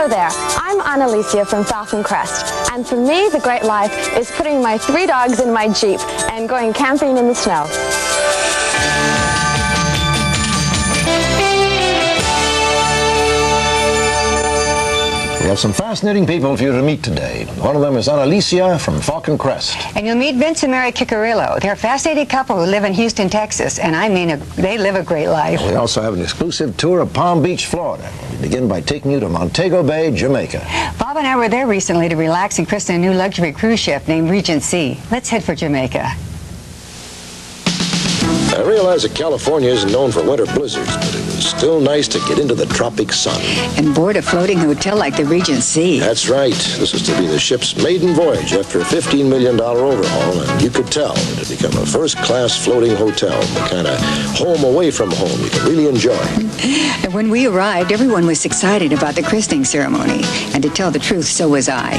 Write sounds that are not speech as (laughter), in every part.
Hello there, I'm Ana Alicia from Falcon Crest, and for me, the great life is putting my three dogs in my Jeep and going camping in the snow. Some fascinating people for you to meet today. One of them is Ana Alicia from Falcon Crest. And you'll meet Vince and Mary Kikarillo. They're a fascinating couple who live in Houston, Texas, and I mean, a, they live a great life. We also have an exclusive tour of Palm Beach, Florida. We begin by taking you to Montego Bay, Jamaica. Bob and I were there recently to relax and christen a new luxury cruise ship named Regent Sea. Let's head for Jamaica. I realize that California isn't known for winter blizzards, but it was still nice to get into the tropic sun. And board a floating hotel like the Regent Sea. That's right. This is to be the ship's maiden voyage after a $15 million overhaul, and you could tell it had become a first-class floating hotel, the kind of home away from home you can really enjoy. (laughs) And when we arrived, everyone was excited about the christening ceremony. And to tell the truth, so was I.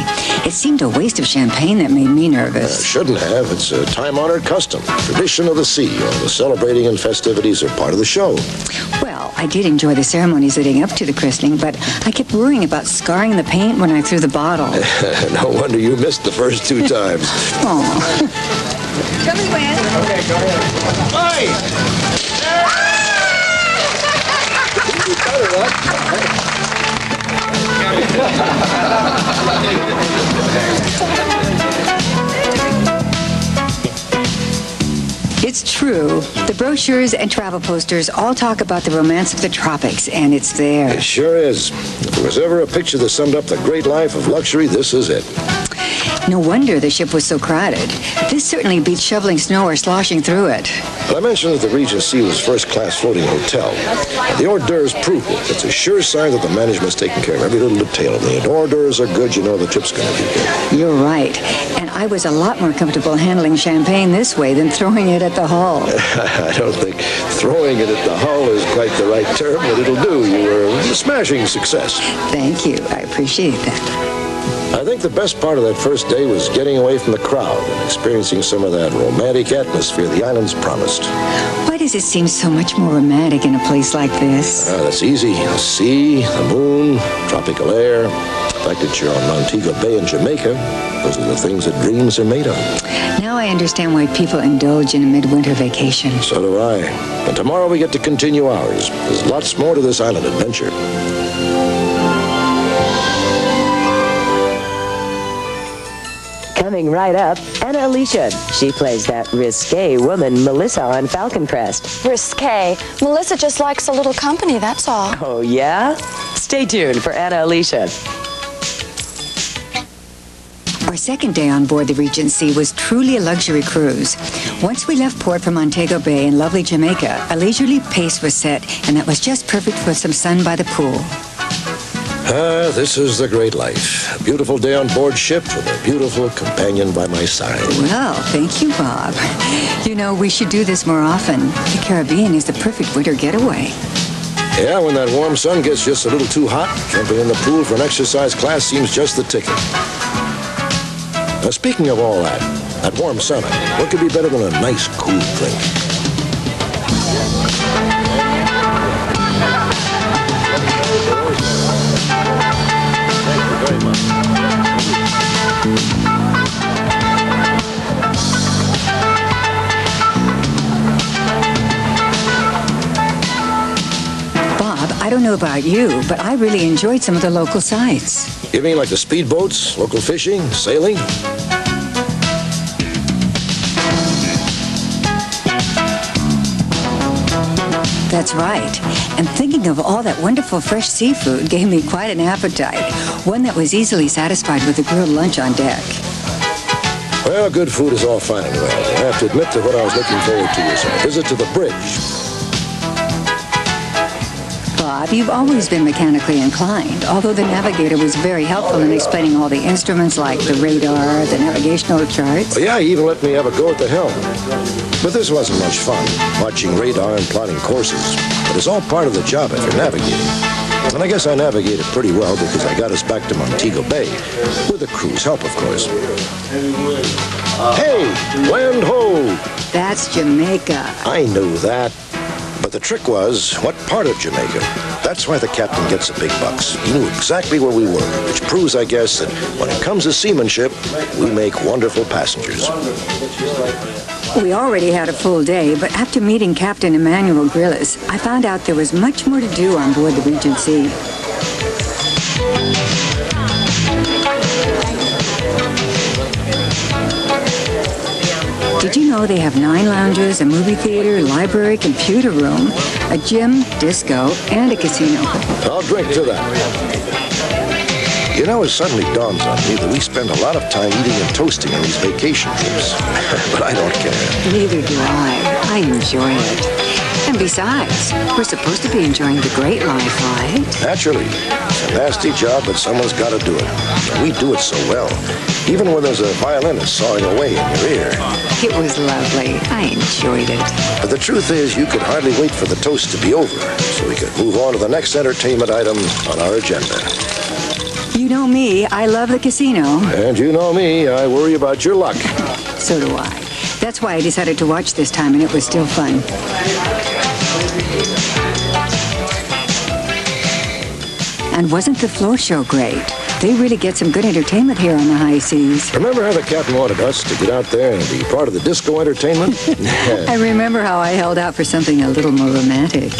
It seemed a waste of champagne that made me Uh, nervous. shouldn't have. It's a time-honored custom, tradition of the sea. All the celebrating and festivities are part of the show. Well, I did enjoy the ceremonies leading up to the christening, but I kept worrying about scarring the paint when I threw the bottle. (laughs) no wonder you missed the first two times. (laughs) Aw. Come and win. (laughs) It's true. The brochures and travel posters all talk about the romance of the tropics, and it's there. It sure is. If there was ever a picture that summed up the great life of luxury, this is it. No wonder the ship was so crowded. This certainly beats shoveling snow or sloshing through it. I mentioned that the Regent Sea was first-class floating hotel. The hors d'oeuvres prove it. It's a sure sign that the management's taking care of every little detail. If the hors d'oeuvres are good, you know the trip's going to be good. You're right. And I was a lot more comfortable handling champagne this way than throwing it at the hull. (laughs) I don't think throwing it at the hull is quite the right term, but it'll do. You were a smashing success. Thank you. I appreciate that. I think the best part of that first day was getting away from the crowd and experiencing some of that romantic atmosphere the islands promised. Why does it seem so much more romantic in a place like this? Ah, that's easy. The sea, the moon, tropical air. The fact that you're on Montego Bay in Jamaica, those are the things that dreams are made of. Now I understand why people indulge in a midwinter vacation. So do I. But tomorrow we get to continue ours. There's lots more to this island adventure. Coming right up, Ana Alicia. She plays that risque woman, Melissa, on Falcon Crest. Risque. Melissa just likes a little company, that's all. Oh, yeah? Stay tuned for Ana Alicia. Our second day on board the Regent Sea was truly a luxury cruise. Once we left port from Montego Bay in lovely Jamaica, a leisurely pace was set, and that was just perfect for some sun by the pool. Ah, this is the great life. A beautiful day on board ship with a beautiful companion by my side. Well, thank you, Bob. You know, we should do this more often. The Caribbean is the perfect winter getaway. Yeah, when that warm sun gets just a little too hot, jumping in the pool for an exercise class seems just the ticket. Now, speaking of all that, that warm sun, what could be better than a nice, cool drink? Don't know about you, but I really enjoyed some of the local sights. You mean like the speedboats, local fishing, sailing? That's right. And thinking of all that wonderful fresh seafood gave me quite an appetite. One that was easily satisfied with a grilled lunch on deck. Well, good food is all fine and well. I have to admit that what I was looking forward to was a visit to the bridge. You've always been mechanically inclined, although the navigator was very helpful in explaining all the instruments like the radar, the navigational charts. Yeah, he even let me have a go at the helm. But this wasn't much fun, watching radar and plotting courses. But it's all part of the job if you're navigating. And I guess I navigated pretty well because I got us back to Montego Bay, with the crew's help, of course. Hey, land ho! That's Jamaica. I knew that. But the trick was, what part of Jamaica? That's why the captain gets the big bucks. He knew exactly where we were, which proves, I guess, that when it comes to seamanship, we make wonderful passengers. We already had a full day, but after meeting Captain Emmanuel Grillis, I found out there was much more to do on board the Regent Sea. Did you know they have nine lounges, a movie theater, library, computer room, a gym, disco, and a casino? I'll drink to that. You know, it suddenly dawns on me that we spend a lot of time eating and toasting on these vacation trips. (laughs) but I don't care. Neither do I. I enjoy it. And besides, we're supposed to be enjoying the great life, right? Naturally. It's a nasty job, but someone's got to do it. And we do it so well. Even when there's a violinist sawing away in your ear. It was lovely. I enjoyed it. But the truth is, you could hardly wait for the toast to be over so we could move on to the next entertainment item on our agenda. You know me, I love the casino. And you know me, I worry about your luck. So do I. That's why I decided to watch this time, and it was still fun. And wasn't the floor show great? They really get some good entertainment here on the high seas. Remember how the captain wanted us to get out there and be part of the disco entertainment? (laughs) I remember how I held out for something a little more romantic.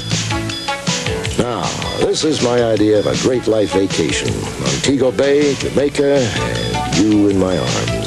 now, this is my idea of a great life vacation. Montego Bay, Jamaica, and you in my arms.